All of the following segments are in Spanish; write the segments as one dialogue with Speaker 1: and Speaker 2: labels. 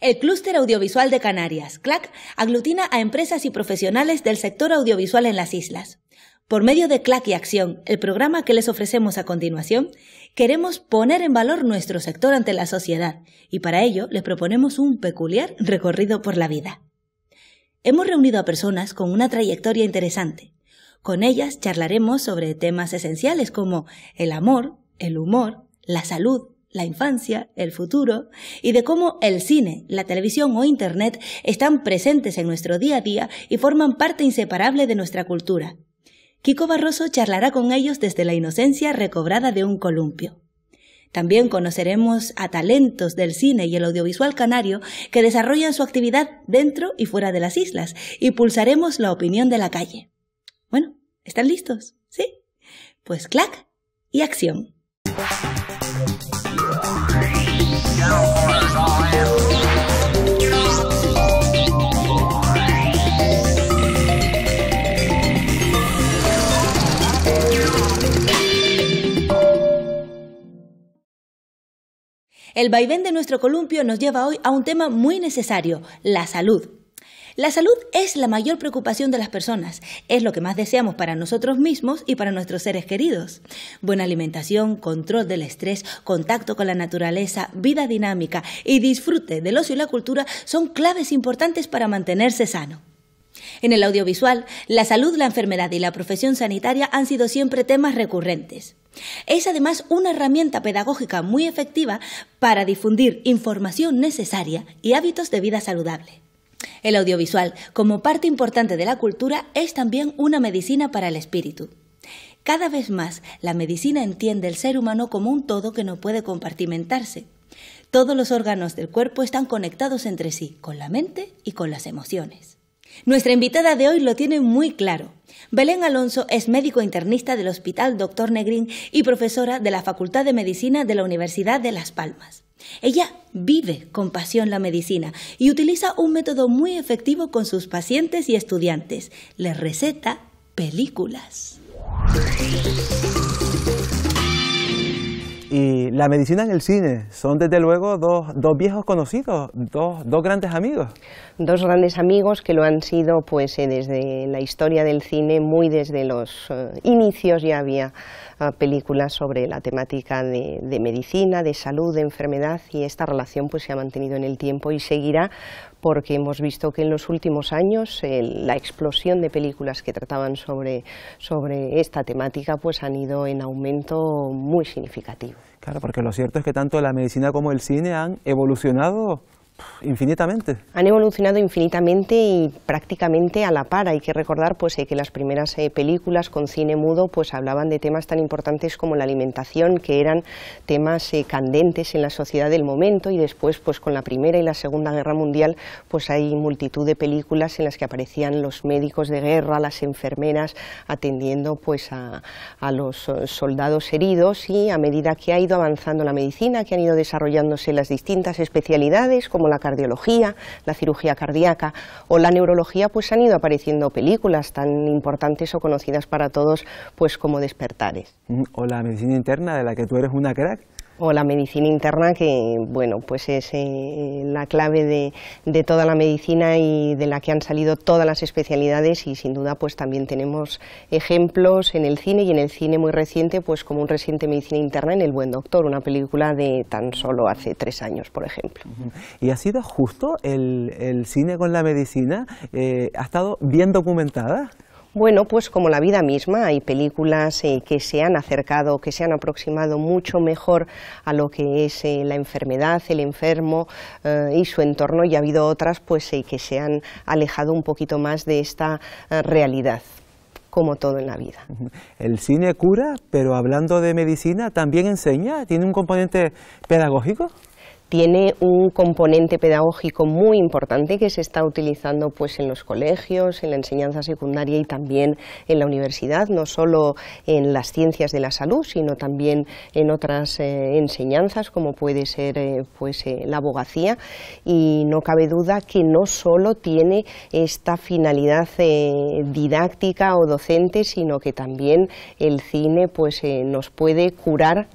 Speaker 1: El Clúster Audiovisual de Canarias, CLAC, aglutina a empresas y profesionales del sector audiovisual en las islas. Por medio de CLAC y Acción, el programa que les ofrecemos a continuación, queremos poner en valor nuestro sector ante la sociedad y para ello les proponemos un peculiar recorrido por la vida. Hemos reunido a personas con una trayectoria interesante. Con ellas charlaremos sobre temas esenciales como el amor, el humor, la salud, la infancia, el futuro, y de cómo el cine, la televisión o Internet están presentes en nuestro día a día y forman parte inseparable de nuestra cultura. Kiko Barroso charlará con ellos desde la inocencia recobrada de un columpio. También conoceremos a talentos del cine y el audiovisual canario que desarrollan su actividad dentro y fuera de las islas y pulsaremos la opinión de la calle. Bueno, ¿están listos? ¿Sí? Pues clac y acción. El vaivén de nuestro columpio nos lleva hoy a un tema muy necesario, la salud. La salud es la mayor preocupación de las personas, es lo que más deseamos para nosotros mismos y para nuestros seres queridos. Buena alimentación, control del estrés, contacto con la naturaleza, vida dinámica y disfrute del ocio y la cultura son claves importantes para mantenerse sano. En el audiovisual, la salud, la enfermedad y la profesión sanitaria han sido siempre temas recurrentes. Es además una herramienta pedagógica muy efectiva para difundir información necesaria y hábitos de vida saludable. El audiovisual, como parte importante de la cultura, es también una medicina para el espíritu. Cada vez más, la medicina entiende el ser humano como un todo que no puede compartimentarse. Todos los órganos del cuerpo están conectados entre sí, con la mente y con las emociones. Nuestra invitada de hoy lo tiene muy claro. Belén Alonso es médico internista del Hospital Dr. Negrín y profesora de la Facultad de Medicina de la Universidad de Las Palmas. Ella vive con pasión la medicina y utiliza un método muy efectivo con sus pacientes y estudiantes. Les receta películas.
Speaker 2: Y la medicina en el cine son desde luego dos, viejos conocidos, dos, grandes amigos.
Speaker 3: Dos grandes amigos que lo han sido pues eh, desde la historia del cine, muy desde los eh, inicios ya había películas sobre la temática de, de, medicina, de salud, de enfermedad y esta relación pues se ha mantenido en el tiempo y seguirá porque hemos visto que en los últimos años la explosión de películas que trataban sobre, sobre esta temática pues han ido en aumento muy significativo.
Speaker 2: Claro, porque lo cierto es que tanto la medicina como el cine han evolucionado infinitamente.
Speaker 3: Han evolucionado infinitamente y prácticamente a la par. Hay que recordar pues, eh, que las primeras eh, películas con cine mudo pues, hablaban de temas tan importantes como la alimentación, que eran temas eh, candentes en la sociedad del momento, y después pues, con la Primera y la Segunda Guerra Mundial pues, hay multitud de películas en las que aparecían los médicos de guerra, las enfermeras atendiendo pues, a, a los soldados heridos y a medida que ha ido avanzando la medicina, que han ido desarrollándose las distintas especialidades como la cardiología, la cirugía cardíaca o la neurología, pues han ido apareciendo películas tan importantes o conocidas para todos pues como Despertares.
Speaker 2: Mm, o la medicina interna de la que tú eres una crack
Speaker 3: o la medicina interna, que bueno, pues es eh, la clave de, de, toda la medicina y de la que han salido todas las especialidades y sin duda pues también tenemos ejemplos en el cine y en el cine muy reciente, pues como un reciente medicina interna en El Buen Doctor, una película de tan solo hace tres años, por ejemplo.
Speaker 2: ¿Y ha sido justo el, el cine con la medicina? Eh, ¿Ha estado bien documentada?
Speaker 3: Bueno, pues como la vida misma, hay películas eh, que se han acercado, que se han aproximado mucho mejor a lo que es eh, la enfermedad, el enfermo eh, y su entorno, y ha habido otras pues, que se han alejado un poquito más de esta realidad como todo en la vida.
Speaker 2: El cine cura, pero hablando de medicina, ¿también enseña? ¿Tiene un componente pedagógico?
Speaker 3: Tiene un componente pedagógico muy importante que se está utilizando pues en los colegios, en la enseñanza secundaria y también en la universidad, no solo en las ciencias de la salud, sino también en otras eh, enseñanzas como puede ser eh, pues eh, la abogacía. Y no cabe duda que no solo tiene esta finalidad didáctica o docente, sino que también el cine pues nos puede curar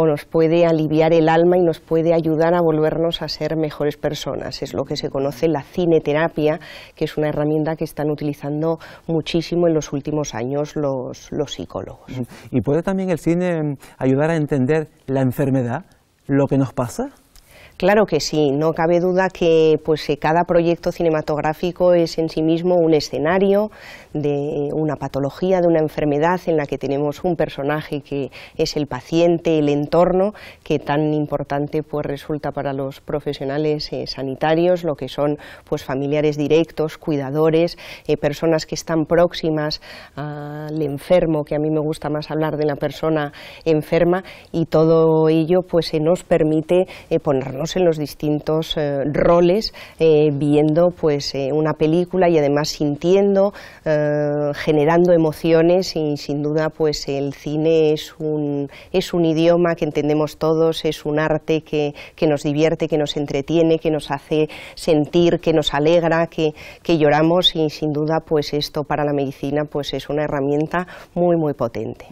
Speaker 3: o nos puede aliviar el alma y nos puede ayudar a volvernos a ser mejores personas. Es lo que se conoce la cineterapia, que es una herramienta que están utilizando muchísimo en los últimos años los, los psicólogos.
Speaker 2: ¿Y puede también el cine ayudar a entender la enfermedad, lo que nos pasa?
Speaker 3: Claro que sí, no cabe duda que pues, eh, cada proyecto cinematográfico es en sí mismo un escenario de una patología, de una enfermedad en la que tenemos un personaje que es el paciente, el entorno, que tan importante pues, resulta para los profesionales eh, sanitarios, lo que son pues, familiares directos, cuidadores, eh, personas que están próximas al enfermo, que a mí me gusta más hablar de la persona enferma, y todo ello pues, se nos permite ponernos en los distintos eh, roles, eh, viendo pues eh, una película y además sintiendo, generando emociones y sin duda pues el cine es un, es un idioma que entendemos todos, es un arte que, que nos divierte, que nos entretiene, que nos hace sentir, que nos alegra, que, que lloramos y sin duda pues esto para la medicina pues es una herramienta muy muy potente.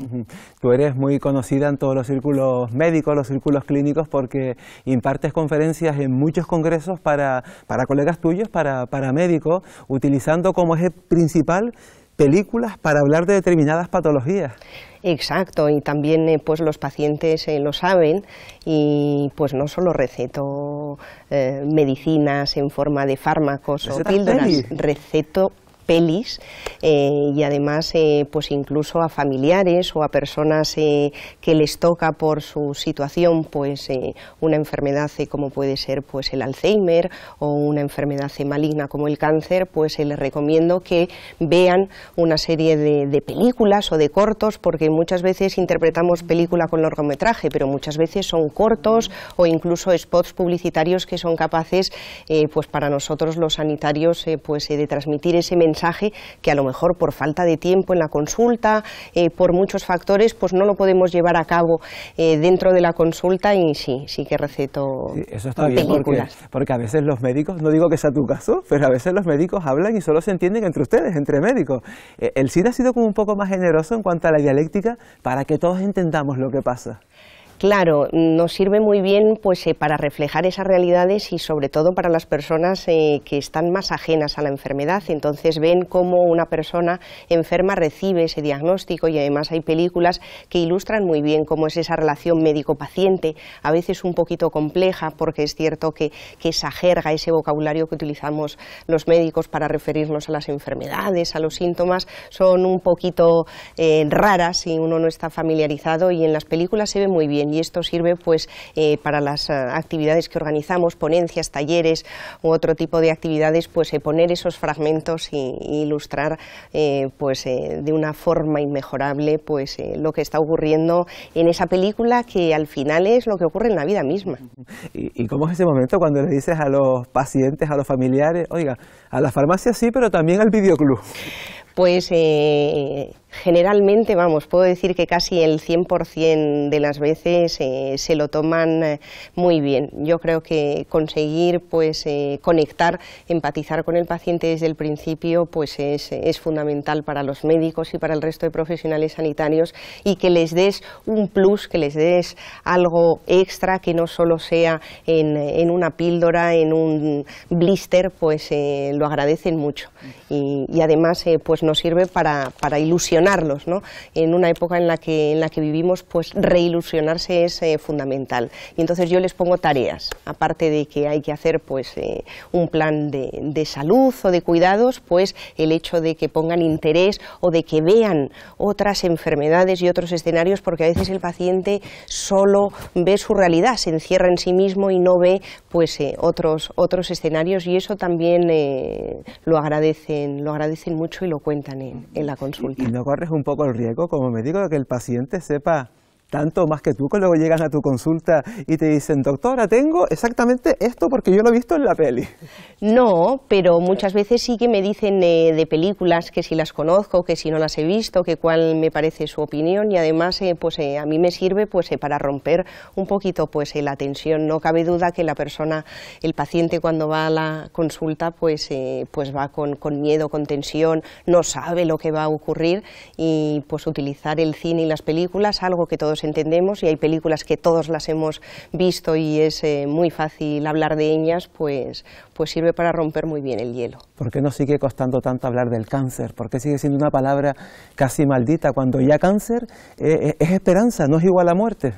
Speaker 2: Tú eres muy conocida en todos los círculos médicos, los círculos clínicos porque impartes con conferencias en muchos congresos para, para colegas tuyos, para, para médicos, utilizando como eje principal películas para hablar de determinadas patologías.
Speaker 3: Exacto, y también eh, pues los pacientes eh, lo saben y pues no solo receto eh, medicinas en forma de fármacos o píldoras, receto pelis eh, y además eh, pues incluso a familiares o a personas eh, que les toca por su situación pues una enfermedad como puede ser pues el Alzheimer o una enfermedad maligna como el cáncer pues les recomiendo que vean una serie de, películas o de cortos porque muchas veces interpretamos película con largometraje pero muchas veces son cortos o incluso spots publicitarios que son capaces pues para nosotros los sanitarios pues de transmitir ese mensaje mensaje que a lo mejor por falta de tiempo en la consulta, eh, por muchos factores, pues no lo podemos llevar a cabo eh, dentro de la consulta y sí, sí que receto
Speaker 2: Eso está bien, porque, a veces los médicos, no digo que sea tu caso, pero a veces los médicos hablan y solo se entienden entre ustedes, entre médicos. Eh, el CID ha sido como un poco más generoso en cuanto a la dialéctica para que todos entendamos lo que pasa.
Speaker 3: Claro, nos sirve muy bien pues, eh, para reflejar esas realidades y sobre todo para las personas eh, que están más ajenas a la enfermedad. Entonces ven cómo una persona enferma recibe ese diagnóstico y además hay películas que ilustran muy bien cómo es esa relación médico-paciente, a veces un poquito compleja porque es cierto que, esa jerga, ese vocabulario que utilizamos los médicos para referirnos a las enfermedades, a los síntomas, son un poquito eh, raras si uno no está familiarizado y en las películas se ve muy bien y esto sirve pues eh, para las eh, actividades que organizamos, ponencias, talleres u otro tipo de actividades, pues eh, poner esos fragmentos e ilustrar pues de una forma inmejorable pues lo que está ocurriendo en esa película que al final es lo que ocurre en la vida misma.
Speaker 2: ¿Y, y cómo es ese momento cuando le dices a los pacientes, a los familiares, oiga, a la farmacia sí, pero también al videoclub?
Speaker 3: Pues Generalmente, vamos, puedo decir que casi el 100% de las veces eh, se lo toman eh, muy bien. Yo creo que conseguir pues, eh, conectar, empatizar con el paciente desde el principio pues es, es, fundamental para los médicos y para el resto de profesionales sanitarios y que les des un plus, que les des algo extra, que no solo sea en, en una píldora, en un blister, pues lo agradecen mucho. Y, y además pues nos sirve para, para ilusionar ¿no? En una época en la que, en la que vivimos, pues reilusionarse es eh, fundamental. Y entonces yo les pongo tareas, aparte de que hay que hacer pues eh, un plan de, de, salud o de cuidados, pues el hecho de que pongan interés o de que vean otras enfermedades y otros escenarios, porque a veces el paciente solo ve su realidad, se encierra en sí mismo y no ve pues eh, otros, otros escenarios y eso también lo agradecen, lo agradecen mucho y lo cuentan en, en la consulta.
Speaker 2: corres un poco el riesgo como médico de que el paciente sepa tanto más que tú, que luego llegan a tu consulta y te dicen, doctora, tengo exactamente esto porque yo lo he visto en la peli.
Speaker 3: No, pero muchas veces sí que me dicen eh, de películas que si las conozco, que si no las he visto, que cuál me parece su opinión y además eh, pues eh, a mí me sirve pues para romper un poquito pues la tensión. No cabe duda que la persona, el paciente cuando va a la consulta pues, pues va con, con miedo, con tensión, no sabe lo que va a ocurrir y pues utilizar el cine y las películas, algo que todos todos entendemos y hay películas que todos las hemos visto y es eh, muy fácil hablar de ellas, pues, pues sirve para romper muy bien el hielo.
Speaker 2: ¿Por qué no sigue costando tanto hablar del cáncer? ¿Por qué sigue siendo una palabra casi maldita cuando ya cáncer eh, es esperanza, no es igual a muerte?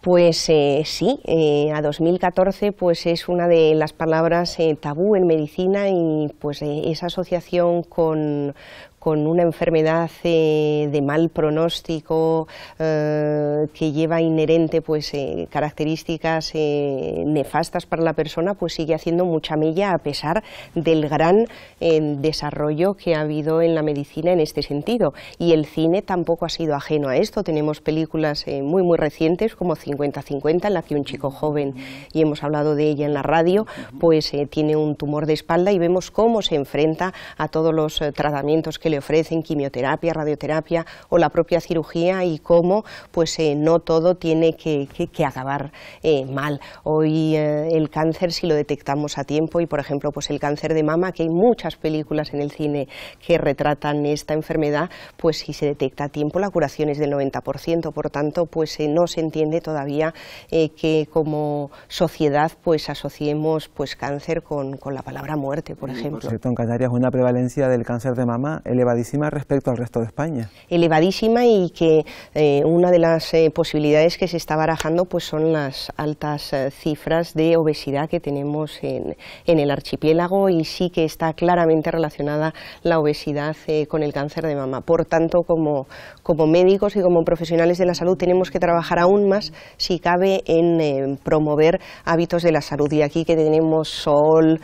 Speaker 3: Pues eh, sí, eh, a 2014 pues es una de las palabras tabú en medicina y pues esa asociación con, con una enfermedad eh, de mal pronóstico eh, que lleva inherente pues eh, características nefastas para la persona pues sigue haciendo mucha mella a pesar del gran desarrollo que ha habido en la medicina en este sentido. Y el cine tampoco ha sido ajeno a esto. Tenemos películas muy muy recientes como 50-50 en la que un chico joven y hemos hablado de ella en la radio pues tiene un tumor de espalda y vemos cómo se enfrenta a todos los tratamientos que le ofrecen quimioterapia, radioterapia o la propia cirugía y cómo pues eh, no todo tiene que, acabar eh, mal. Hoy eh, el cáncer si lo detectamos a tiempo y por ejemplo pues el cáncer de mama, que hay muchas películas en el cine que retratan esta enfermedad, pues si se detecta a tiempo la curación es del 90%, por tanto pues no se entiende todavía que como sociedad pues asociemos pues cáncer con, la palabra muerte, por ejemplo. Por
Speaker 2: cierto, en Canarias una prevalencia del cáncer de mama elevadísima respecto al resto de España.
Speaker 3: Elevadísima y que eh, una de las eh, posibilidades que se está barajando pues son las altas eh, cifras de obesidad que tenemos en, en, el archipiélago y sí que está claramente relacionada la obesidad con el cáncer de mama. Por tanto, como, como médicos y como profesionales de la salud tenemos que trabajar aún más, si cabe, en promover hábitos de la salud. Y aquí que tenemos sol,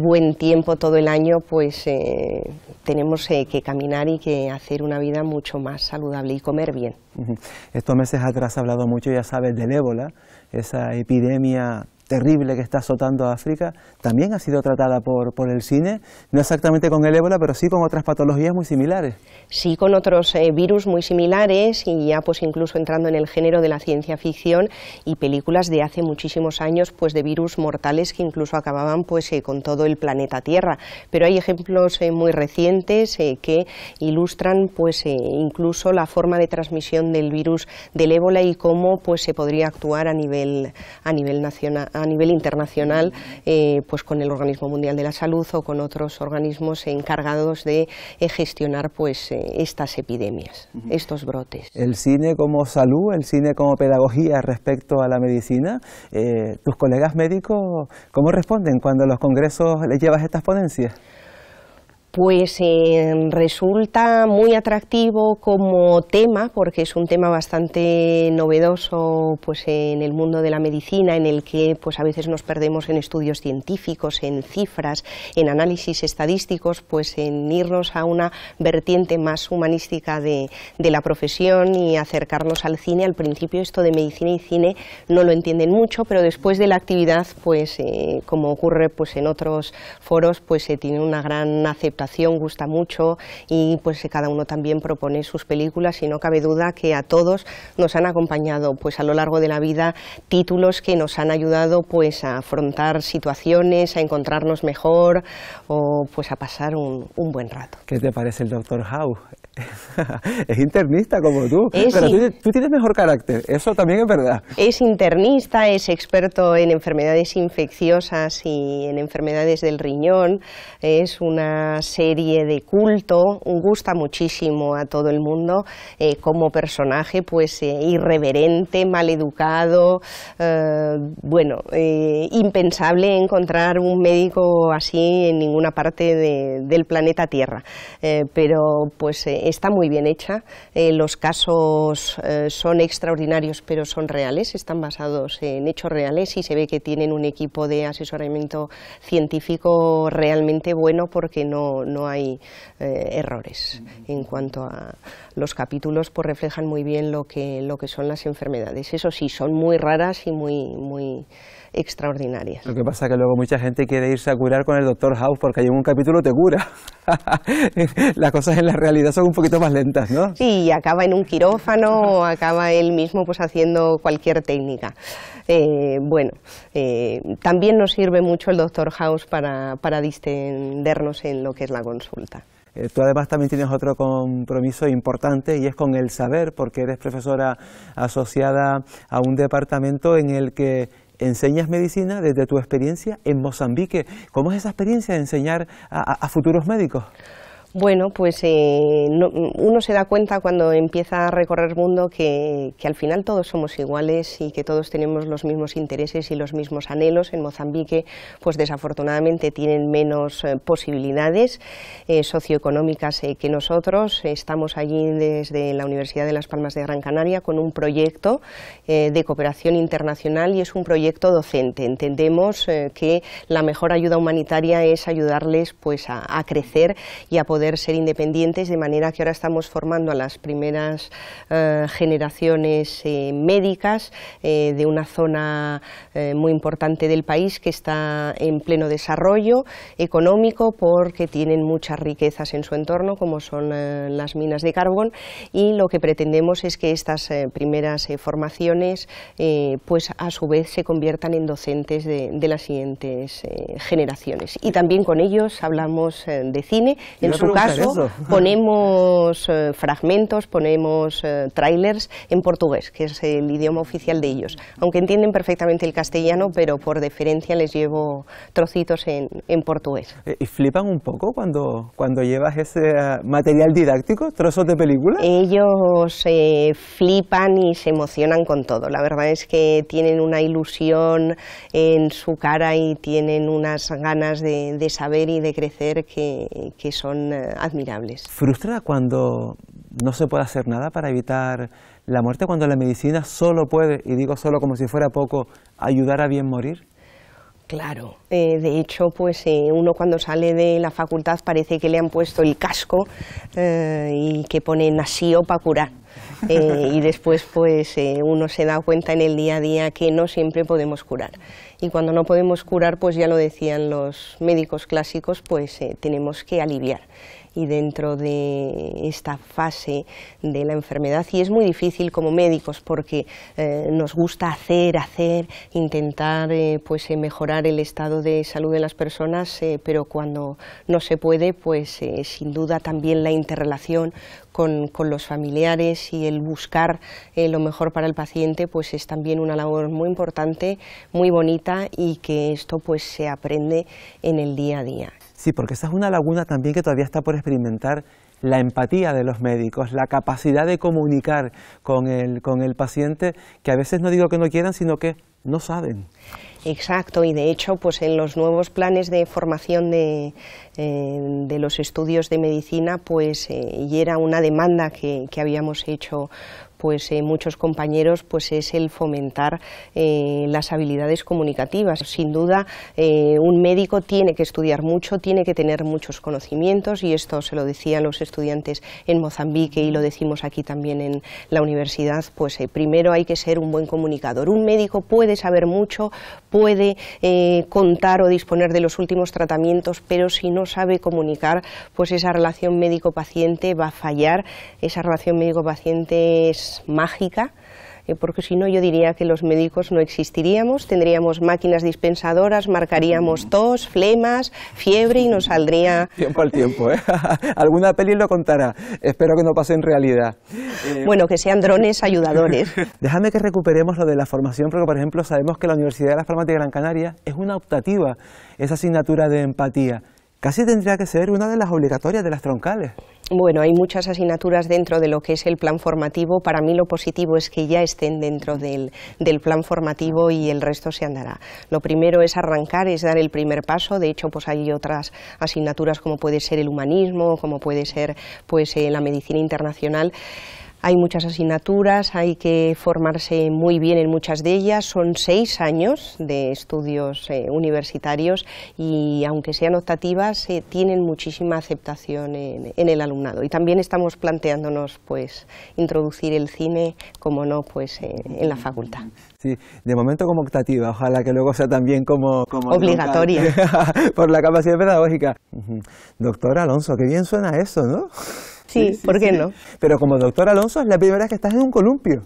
Speaker 3: buen tiempo todo el año, pues tenemos que caminar y que hacer una vida mucho más saludable y comer bien.
Speaker 2: Estos meses atrás ha hablado mucho, ya sabes, del ébola, esa epidemia terrible que está azotando a África, también ha sido tratada por, por el cine, no exactamente con el ébola, pero sí con otras patologías muy similares.
Speaker 3: Sí, con otros eh, virus muy similares y ya pues incluso entrando en el género de la ciencia ficción y películas de hace muchísimos años pues de virus mortales que incluso acababan pues eh, con todo el planeta Tierra. Pero hay ejemplos eh, muy recientes que ilustran pues incluso la forma de transmisión del virus del ébola y cómo pues se podría actuar a nivel a nivel nacional a nivel internacional eh, pues con el Organismo Mundial de la Salud o con otros organismos encargados de eh, gestionar pues eh, estas epidemias, estos brotes.
Speaker 2: El cine como salud, el cine como pedagogía respecto a la medicina, tus colegas médicos, ¿cómo responden cuando a los congresos les llevas estas ponencias?
Speaker 3: Pues eh, resulta muy atractivo como tema porque es un tema bastante novedoso pues en el mundo de la medicina en el que pues a veces nos perdemos en estudios científicos en cifras en análisis estadísticos pues en irnos a una vertiente más humanística de, la profesión y acercarnos al cine. Al principio esto de medicina y cine no lo entienden mucho pero después de la actividad pues eh, como ocurre pues en otros foros pues se tiene una gran aceptación gusta mucho y pues cada uno también propone sus películas y no cabe duda que a todos nos han acompañado pues a lo largo de la vida títulos que nos han ayudado pues a afrontar situaciones, a encontrarnos mejor o pues a pasar un, un buen rato.
Speaker 2: ¿Qué te parece el Doctor House? es internista como tú, pero tú, tienes mejor carácter, eso también es verdad.
Speaker 3: Es internista, es experto en enfermedades infecciosas y en enfermedades del riñón, es una serie de culto, gusta muchísimo a todo el mundo eh, como personaje, pues eh, irreverente, maleducado, eh, bueno, impensable encontrar un médico así en ninguna parte del planeta Tierra, pero pues está muy bien hecha, eh, los casos eh, son extraordinarios pero son reales, están basados en hechos reales y se ve que tienen un equipo de asesoramiento científico realmente bueno porque no, no hay eh, errores en cuanto a los capítulos pues reflejan muy bien lo que, lo que son las enfermedades. Eso sí, son muy raras y muy, muy extraordinarias.
Speaker 2: Lo que pasa es que luego mucha gente quiere irse a curar con el doctor House porque hay un capítulo te cura. Las cosas en la realidad son un poquito más lentas, ¿no?
Speaker 3: Sí, acaba en un quirófano o acaba él mismo pues haciendo cualquier técnica. Eh, bueno, eh, también nos sirve mucho el doctor House para, para distendernos en lo que es la consulta.
Speaker 2: Eh, tú además también tienes otro compromiso importante y es con el saber, porque eres profesora asociada a un departamento en el que enseñas medicina desde tu experiencia en Mozambique. ¿Cómo es esa experiencia de enseñar a futuros médicos?
Speaker 3: Bueno, pues eh, uno se da cuenta cuando empieza a recorrer el mundo que, al final todos somos iguales y que todos tenemos los mismos intereses y los mismos anhelos. En Mozambique, pues desafortunadamente tienen menos eh, posibilidades eh, socioeconómicas que nosotros. Estamos allí desde la Universidad de Las Palmas de Gran Canaria con un proyecto de cooperación internacional y es un proyecto docente. Entendemos que la mejor ayuda humanitaria es ayudarles pues a crecer y a poder poder ser independientes, de manera que ahora estamos formando a las primeras eh, generaciones eh, médicas eh, de una zona muy importante del país que está en pleno desarrollo económico porque tienen muchas riquezas en su entorno, como son las minas de carbón, y lo que pretendemos es que estas primeras formaciones, pues a su vez se conviertan en docentes de, de las siguientes generaciones. Y también con ellos hablamos de cine en su caso, ponemos eh, fragmentos, ponemos eh, trailers en portugués, que es el idioma oficial de ellos. Aunque entienden perfectamente el castellano, pero por deferencia les llevo trocitos en, portugués.
Speaker 2: Eh, ¿Y flipan un poco cuando, cuando llevas ese material didáctico, trozos de película?
Speaker 3: Ellos flipan y se emocionan con todo. La verdad es que tienen una ilusión en su cara y tienen unas ganas de, saber y de crecer que, que son admirables.
Speaker 2: ¿Frustra cuando no se puede hacer nada para evitar la muerte, cuando la medicina solo puede, y digo solo como si fuera poco, ayudar a bien morir?
Speaker 3: Claro, eh, de hecho, pues eh, uno cuando sale de la facultad parece que le han puesto el casco eh, y que pone nasío para curar. y después, pues uno se da cuenta en el día a día que no siempre podemos curar. Y cuando no podemos curar, pues ya lo decían los médicos clásicos, pues tenemos que aliviar y dentro de esta fase de la enfermedad y es muy difícil como médicos porque eh, nos gusta hacer, hacer, intentar eh, pues eh, mejorar el estado de salud de las personas, pero cuando no se puede, pues sin duda también la interrelación con, con, los familiares y el buscar lo mejor para el paciente pues es también una labor muy importante, muy bonita y que esto pues se aprende en el día a día.
Speaker 2: Sí, porque esa es una laguna también que todavía está por experimentar la empatía de los médicos, la capacidad de comunicar con el, con el paciente, que a veces no digo que no quieran, sino que no saben.
Speaker 3: Exacto, y de hecho, pues en los nuevos planes de formación de, eh, de los estudios de medicina, pues eh, y era una demanda que, que habíamos hecho pues eh, muchos compañeros pues es el fomentar eh, las habilidades comunicativas. Sin duda, eh, un médico tiene que estudiar mucho, tiene que tener muchos conocimientos y esto se lo decían los estudiantes en Mozambique y lo decimos aquí también en la universidad, pues primero hay que ser un buen comunicador. Un médico puede saber mucho, puede contar o disponer de los últimos tratamientos, pero si no sabe comunicar, pues esa relación médico-paciente va a fallar, esa relación médico-paciente es mágica, eh, porque si no yo diría que los médicos no existiríamos, tendríamos máquinas dispensadoras, marcaríamos tos, flemas, fiebre y nos saldría...
Speaker 2: Tiempo al tiempo, ¿eh? Alguna peli lo contará, espero que no pase en realidad.
Speaker 3: Eh, bueno, que sean drones ayudadores.
Speaker 2: Déjame que recuperemos lo de la formación, porque por ejemplo sabemos que la Universidad de Las Palmas de Gran Canaria es una optativa, esa asignatura de empatía. Casi tendría que ser una de las obligatorias de las troncales.
Speaker 3: Bueno, hay muchas asignaturas dentro de lo que es el plan formativo. Para mí lo positivo es que ya estén dentro del, plan formativo y el resto se andará. Lo primero es arrancar, es dar el primer paso. De hecho, pues hay otras asignaturas como puede ser el humanismo, como puede ser pues eh, la medicina internacional. Hay muchas asignaturas, hay que formarse muy bien en muchas de ellas. Son seis años de estudios eh, universitarios y, aunque sean optativas, eh, tienen muchísima aceptación en, el alumnado. Y también estamos planteándonos, pues, introducir el cine, como no, pues, eh, en la facultad.
Speaker 2: Sí, de momento como optativa, ojalá que luego sea también como... como
Speaker 3: Obligatoria.
Speaker 2: por la capacidad pedagógica. Doctor Alonso, qué bien suena eso, ¿no?
Speaker 3: Sí, ¿por qué no?
Speaker 2: Pero como doctor Alonso es la primera vez que estás en un columpio.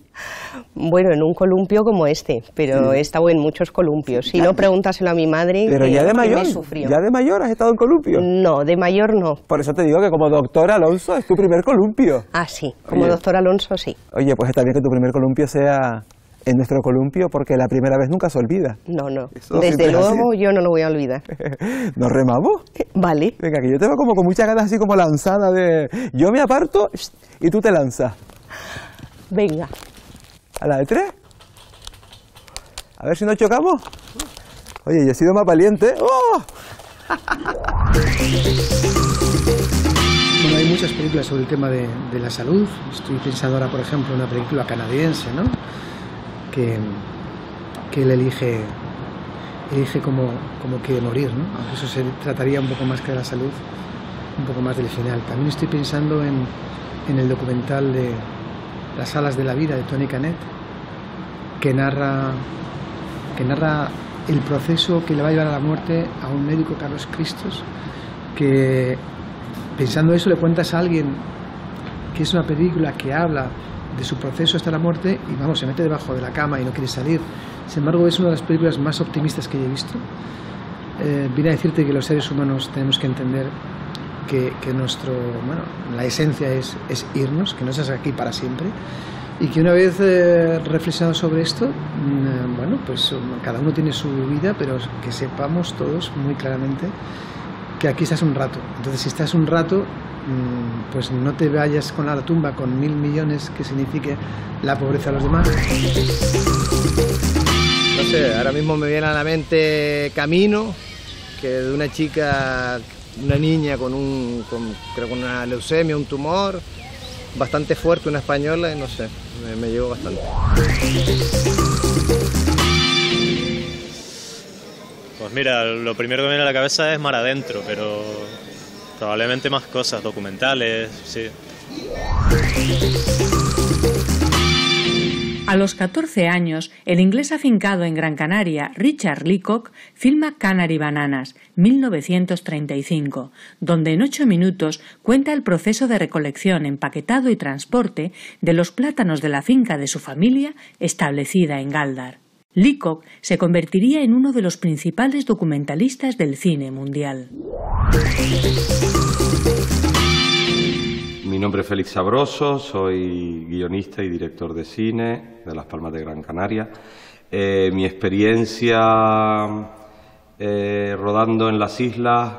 Speaker 3: Bueno, en un columpio como este, pero he estado en muchos columpios. Si no, pregúntaselo a mi madre.
Speaker 2: Pero ya de mayor, ya de mayor has estado en columpio.
Speaker 3: No, de mayor no.
Speaker 2: Por eso te digo que como doctor Alonso es tu primer columpio.
Speaker 3: Ah, sí, como doctor Alonso sí.
Speaker 2: Oye, pues está bien que tu primer columpio sea en nuestro columpio porque la primera vez nunca se olvida.
Speaker 3: No, no. Desde luego yo no lo voy a olvidar.
Speaker 2: ¿Nos remamos?
Speaker 3: Vale.
Speaker 2: Venga, que yo te veo como con muchas ganas así como lanzada de... Yo me aparto y tú te lanzas.
Speaker 3: Venga.
Speaker 2: ¿A la de tres? A ver si nos chocamos. Oye, yo he sido más valiente. ¡Oh!
Speaker 4: Bueno, hay muchas películas sobre el tema de, la salud. Estoy pensando ahora, por ejemplo, en una película canadiense, ¿no? Que, que él elige, elige cómo, cómo quiere morir, ¿no? Eso se trataría un poco más que de la salud, un poco más del final. También estoy pensando en, en el documental de Las alas de la vida de Tony Canet, que narra que narra el proceso que le va a llevar a la muerte a un médico, Carlos Cristos, que pensando eso le cuentas a alguien que es una película que habla de su proceso hasta la muerte y vamos, se mete debajo de la cama y no quiere salir. Sin embargo, es una de las películas más optimistas que he visto. Eh, a decirte que los seres humanos tenemos que entender que, que nuestro, bueno, la esencia es, es irnos, que no estás aquí para siempre y que una vez eh, reflexionado sobre esto, mm, bueno, pues um, cada uno tiene su vida, pero que sepamos todos muy claramente que aquí estás un rato. Entonces, si estás un rato, pues no te vayas con la tumba con mil millones que signifique la pobreza de los demás.
Speaker 5: No sé, ahora mismo me viene a la mente Camino, que de una chica, una niña con un, con, creo con una leucemia, un tumor, bastante fuerte, una española, y no sé, me, me llegó bastante.
Speaker 6: Pues mira, lo primero que me viene a la cabeza es Mar Adentro, pero probablemente más cosas, documentales, sí.
Speaker 7: A los 14 años, el inglés afincado en Gran Canaria, Richard Leacock, filma Canary Bananas, 1935, donde en ocho minutos cuenta el proceso de recolección, empaquetado y transporte de los plátanos de la finca de su familia establecida en Galdar. Leacock se convertiría en uno de los principales documentalistas del cine mundial.
Speaker 8: Mi nombre es Félix Sabroso, soy guionista y director de cine de Las Palmas de Gran Canaria. Eh, mi experiencia eh, rodando en las islas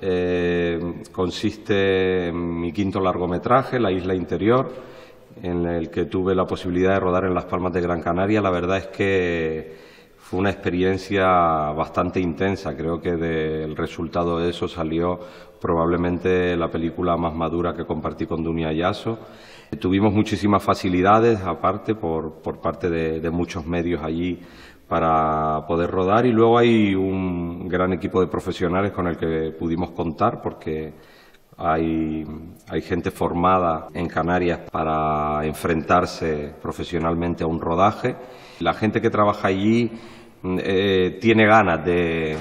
Speaker 8: eh, consiste en mi quinto largometraje, La Isla Interior, en el que tuve la posibilidad de rodar en Las Palmas de Gran Canaria. La verdad es que fue una experiencia bastante intensa. Creo que del resultado de eso salió probablemente la película más madura que compartí con Dunia Yaso. Tuvimos muchísimas facilidades, aparte, por, parte de, muchos medios allí para poder rodar y luego hay un gran equipo de profesionales con el que pudimos contar porque hay gente formada en Canarias para enfrentarse profesionalmente a un rodaje. La gente que trabaja allí eh, tiene ganas de,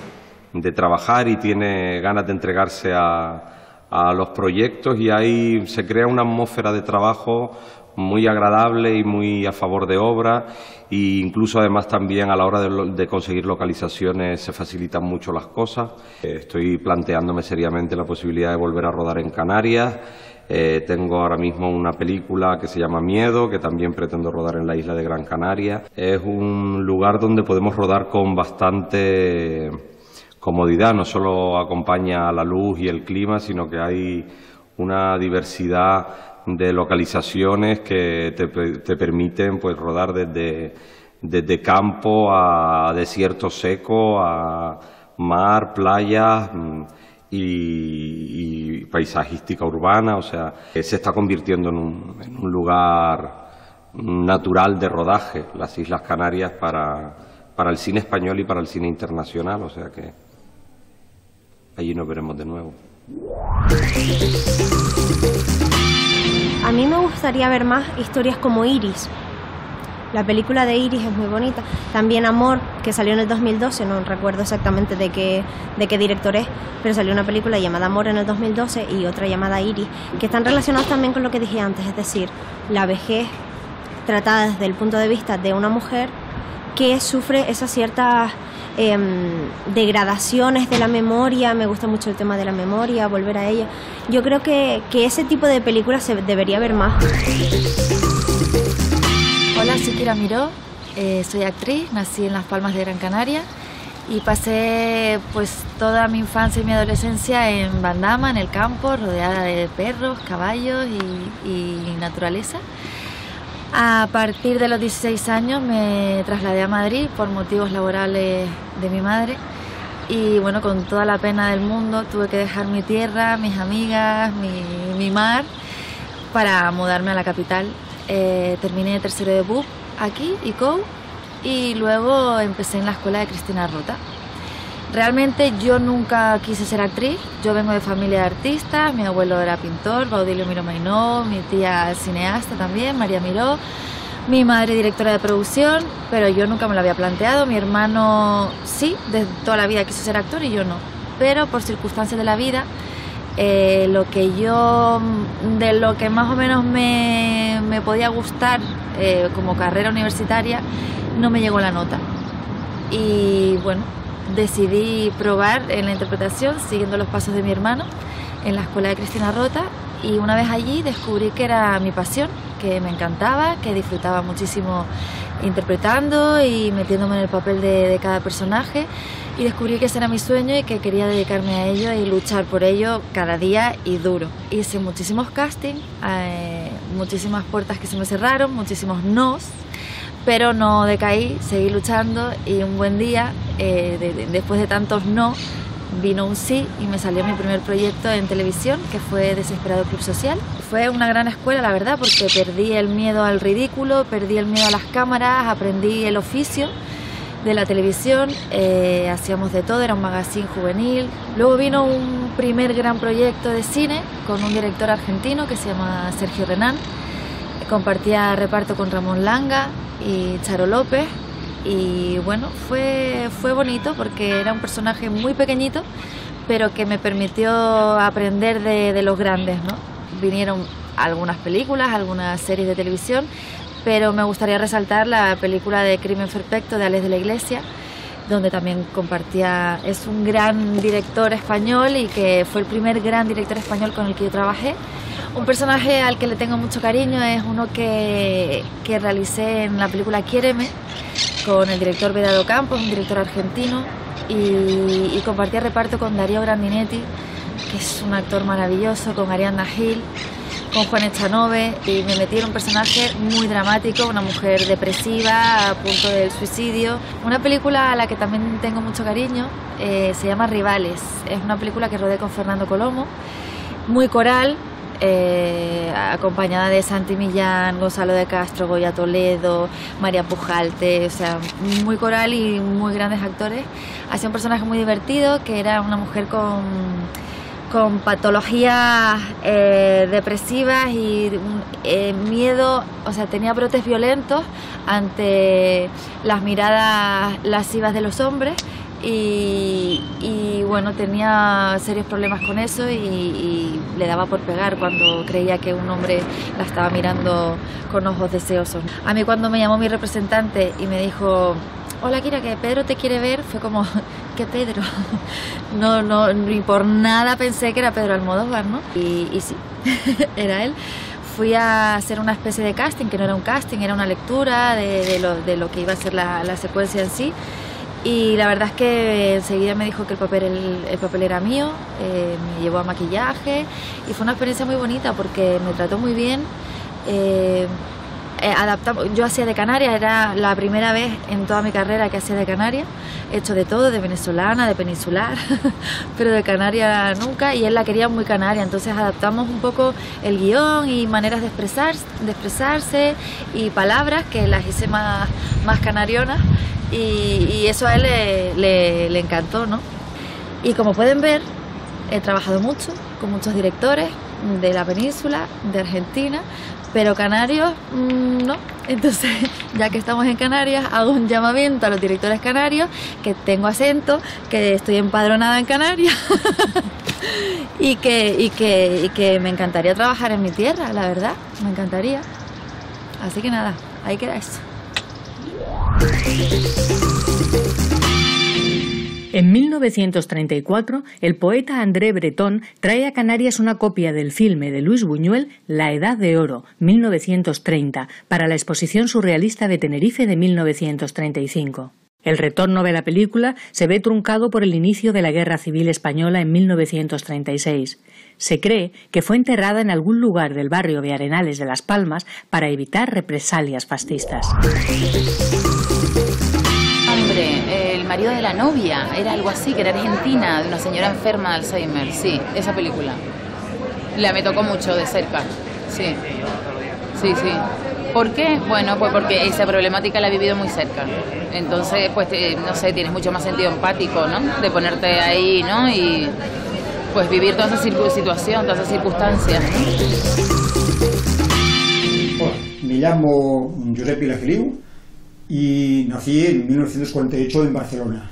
Speaker 8: de, trabajar y tiene ganas de entregarse a, a, los proyectos y ahí se crea una atmósfera de trabajo muy agradable y muy a favor de obra e incluso además también a la hora de, de conseguir localizaciones se facilitan mucho las cosas. Estoy planteándome seriamente la posibilidad de volver a rodar en Canarias eh, tengo ahora mismo una película que se llama Miedo, que también pretendo rodar en la isla de Gran Canaria. Es un lugar donde podemos rodar con bastante comodidad, no solo acompaña la luz y el clima, sino que hay una diversidad de localizaciones que te, te permiten pues rodar desde, desde campo a desierto seco, a mar, playas y, y, paisajística urbana, o sea, se está convirtiendo en un, en un, lugar natural de rodaje, las Islas Canarias, para, para el cine español y para el cine internacional, o sea que allí nos veremos de nuevo.
Speaker 9: A mí me gustaría ver más historias como Iris, la película de Iris es muy bonita. También Amor, que salió en el 2012, no recuerdo exactamente de qué, de qué director es, pero salió una película llamada Amor en el 2012 y otra llamada Iris, que están relacionados también con lo que dije antes, es decir, la vejez tratada desde el punto de vista de una mujer que sufre esas ciertas em, degradaciones de la memoria, me gusta mucho el tema de la memoria, volver a ella. Yo creo que, que ese tipo de películas se debería ver más.
Speaker 10: Miró, eh, soy actriz, nací en Las Palmas de Gran Canaria y pasé pues toda mi infancia y mi adolescencia en Bandama, en el campo, rodeada de perros, caballos y, naturaleza. A partir de los 16 años me trasladé a Madrid por motivos laborales de mi madre y bueno, con toda la pena del mundo tuve que dejar mi tierra, mis amigas, mi, mar para mudarme a la capital. Eh, terminé tercero de BUP aquí, ICO, y luego empecé en la escuela de Cristina Rota. Realmente yo nunca quise ser actriz, yo vengo de familia de artistas, mi abuelo era pintor, Baudilio Miró Mainó, mi tía cineasta también, María Miró, mi madre directora de producción, pero yo nunca me lo había planteado, mi hermano sí, de toda la vida quiso ser actor y yo no, pero por circunstancias de la vida, eh, lo que yo, de lo que más o menos me, me podía gustar eh, como carrera universitaria, no me llegó la nota. Y bueno, decidí probar en la interpretación siguiendo los pasos de mi hermano en la escuela de Cristina Rota y una vez allí descubrí que era mi pasión, que me encantaba, que disfrutaba muchísimo interpretando y metiéndome en el papel de, cada personaje y descubrí que ese era mi sueño y que quería dedicarme a ello y luchar por ello cada día y duro. Hice muchísimos castings, eh, muchísimas puertas que se me cerraron, muchísimos nos pero no decaí, seguí luchando y un buen día, eh, después de tantos no, vino un sí y me salió mi primer proyecto en televisión, que fue Desesperado Club Social. Fue una gran escuela, la verdad, porque perdí el miedo al ridículo, perdí el miedo a las cámaras, aprendí el oficio de la televisión, eh, hacíamos de todo, era un magazine juvenil. Luego vino un primer gran proyecto de cine con un director argentino que se llama Sergio Renán. Compartía reparto con Ramón Langa, y Charo López. Y bueno, fue, fue bonito porque era un personaje muy pequeñito, pero que me permitió aprender de, los grandes. ¿no? Vinieron algunas películas, algunas series de televisión, pero me gustaría resaltar la película de Crimen Perfecto de Alex de la Iglesia, donde también compartía, es un gran director español y que fue el primer gran director español con el que yo trabajé un personaje al que le tengo mucho cariño es uno que, que realicé en la película Quiéreme con el director Vedado Campos, un director argentino, y, y compartí reparto con Darío Grandinetti, que es un actor maravilloso, con Arianna Gil, con Juan Echanove, y me metí en un personaje muy dramático, una mujer depresiva a punto del suicidio. Una película a la que también tengo mucho cariño, eh, se llama Rivales, es una película que rodé con Fernando Colomo, muy coral, eh, acompañada de Santi Millán, Gonzalo de Castro, Goya Toledo, María Pujalte, o sea, muy coral y muy grandes actores. Hacía un personaje muy divertido, que era una mujer con, con patologías eh, depresivas y eh, miedo, o sea, tenía brotes violentos ante las miradas lascivas de los hombres y, bueno, tenía serios problemas con eso y, le daba por pegar cuando creía que un hombre la estaba mirando con ojos deseosos. A mí cuando me llamó mi representante y me dijo, hola Kira, que Pedro te quiere ver, fue como, ¿qué Pedro? No, no, ni por nada pensé que era Pedro Almodóvar, ¿no? Y, y sí, era él fui a hacer una especie de casting, que no era un casting, era una lectura de, lo, de lo, que iba a ser la, la secuencia en sí y la verdad es que enseguida me dijo que el papel, el, papel era mío, eh, me llevó a maquillaje y fue una experiencia muy bonita porque me trató muy bien. Eh, eh yo hacía de Canarias, era la primera vez en toda mi carrera que hacía de Canarias, he hecho de todo, de venezolana, de peninsular, pero de Canarias nunca, y él la quería muy canaria, entonces adaptamos un poco el guion y maneras de, expresar, de expresarse y palabras que las hice más, más canarionas y, eso a él le, le, encantó, ¿no? Y como pueden ver, he trabajado mucho con muchos directores de la península, de Argentina, pero canarios mm, no. Entonces, ya que estamos en Canarias, hago un llamamiento a los directores canarios, que tengo acento, que estoy empadronada en Canarias y, que, y, que, y que me encantaría trabajar en mi tierra, la verdad, me encantaría. Así que nada, ahí queda eso.
Speaker 7: En 1934, el poeta André Breton trae a Canarias una copia del filme de Luis Buñuel La Edad de Oro, 1930, para la exposición surrealista de Tenerife de 1935. El retorno de la película se ve truncado por el inicio de la Guerra Civil Española en 1936. Se cree que fue enterrada en algún lugar del barrio de Arenales de Las Palmas para evitar represalias fascistas.
Speaker 11: Marido de la novia, era algo así, que era argentina, de una señora enferma de Alzheimer. Sí, esa película. La me tocó mucho de cerca. Sí. Sí, sí. ¿Por qué? Bueno, pues porque esa problemática la he vivido muy cerca. Entonces, pues, no sé, tienes mucho más sentido empático, ¿no? De ponerte ahí, ¿no? Y pues vivir toda esa situación, todas esas circunstancias.
Speaker 12: me llamo Vilageliu y nací en 1948 en Barcelona.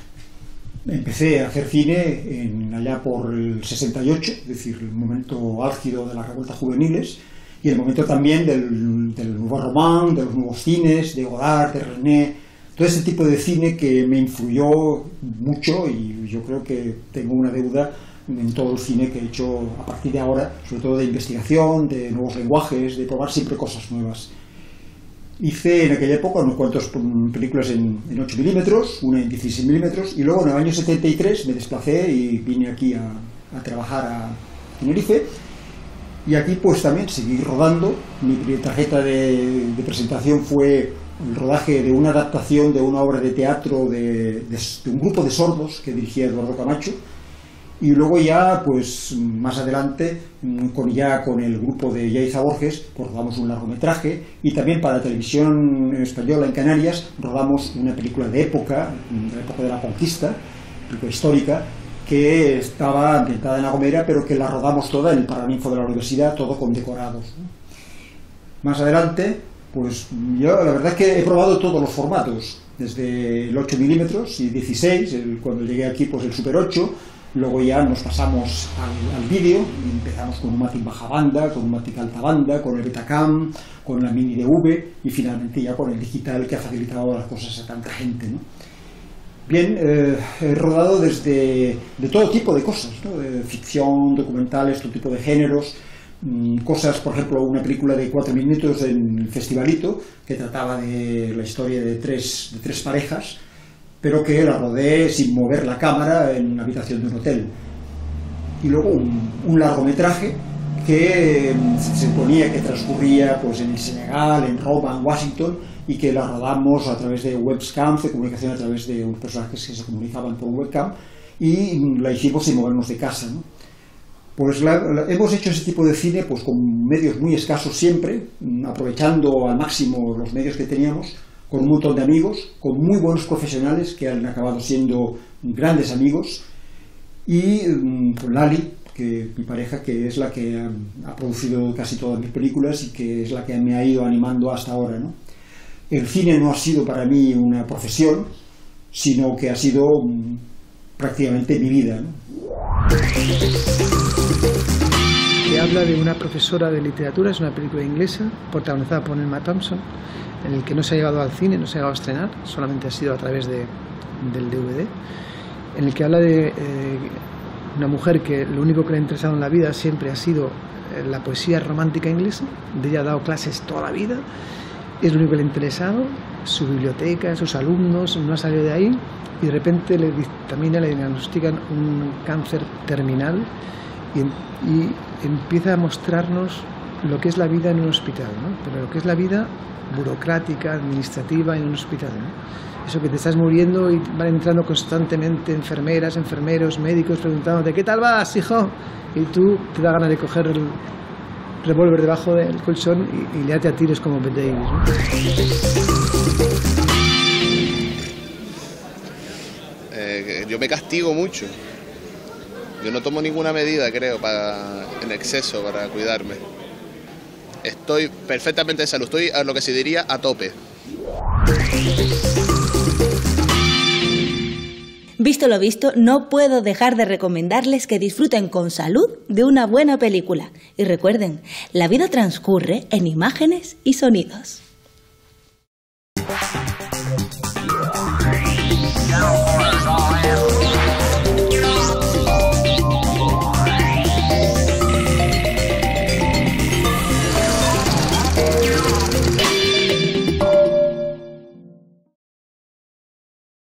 Speaker 12: Empecé a hacer cine en, allá por el 68, es decir, el momento álgido de las revueltas juveniles, y el momento también del, del nuevo román, de los nuevos cines, de Godard, de René, todo ese tipo de cine que me influyó mucho y yo creo que tengo una deuda en todo el cine que he hecho a partir de ahora, sobre todo de investigación, de nuevos lenguajes, de probar siempre cosas nuevas. Hice en aquella época unos cuantos películas en, 8 milímetros, una en 16 milímetros, y luego en el año 73 me desplacé y vine aquí a, trabajar a Tenerife. Y aquí pues también seguí rodando. Mi tarjeta de, presentación fue el rodaje de una adaptación de una obra de teatro de, de un grupo de sordos que dirigía Eduardo Camacho y luego ya, pues más adelante, con, ya con el grupo de Yaiza Borges, pues rodamos un largometraje y también para la televisión española en Canarias rodamos una película de época, de la época de la conquista, película histórica, que estaba ambientada en La Gomera, pero que la rodamos toda en el Paraninfo de la universidad, todo con decorados. Más adelante, pues yo la verdad es que he probado todos los formatos, desde el 8 milímetros y 16, cuando llegué aquí pues el Super 8, Luego ya nos pasamos al, vídeo, empezamos con un Matic baja banda, con un Matic alta banda, con el Betacam, con la Mini DV y finalmente ya con el digital que ha facilitado las cosas a tanta gente. Bien, eh, he rodado desde de todo tipo de cosas, de ficción, documentales, todo tipo de géneros, mm, cosas, por ejemplo, una película de cuatro minutos en el Festivalito que trataba de la historia de tres, de tres parejas pero que la rodeé sin mover la cámara en una habitación de un hotel. Y luego un, largometraje que mm, se ponía que transcurría pues, en el Senegal, en Roma, en Washington, y que la rodamos a través de webcam, de comunicación a través de unos personajes que se comunicaban por webcam, y la hicimos sin movernos de casa. Pues hemos hecho ese tipo de cine pues, con medios muy escasos siempre, aprovechando al máximo los medios que teníamos, con un montón de amigos, con muy buenos profesionales que han acabado siendo grandes amigos, y mm, con Lali, que mi pareja, que es la que ha, producido casi todas mis películas y que es la que me ha ido animando hasta ahora. ¿no? El cine no ha sido para mí una profesión, sino que ha sido mm, prácticamente mi vida. ¿no?
Speaker 4: Que habla de una profesora de literatura, es una película inglesa, protagonizada por Emma Thompson, en el que no se ha llegado al cine, no se ha llegado a estrenar, solamente ha sido a través de, del DVD, en el que habla de eh, una mujer que lo único que le ha interesado en la vida siempre ha sido eh, la poesía romántica inglesa, de ella ha dado clases toda la vida, es lo único que le ha interesado, su biblioteca, sus alumnos, no ha salido de ahí y de repente le dictamina, le diagnostican un cáncer terminal y, y empieza a mostrarnos lo que es la vida en un hospital, ¿no? pero lo que es la vida burocrática, administrativa en un hospital. Eso que te estás muriendo y van entrando constantemente enfermeras, enfermeros, médicos preguntándote, ¿qué tal vas, hijo? Y tú te da ganas de coger el revólver debajo del colchón y, y learte a tiros como Ben
Speaker 13: eh, yo me castigo mucho. Yo no tomo ninguna medida, creo, para, en exceso para cuidarme estoy perfectamente de salud, estoy a lo que se diría a tope.
Speaker 1: Visto lo visto, no puedo dejar de recomendarles que disfruten con salud de una buena película. Y recuerden, la vida transcurre en imágenes y sonidos.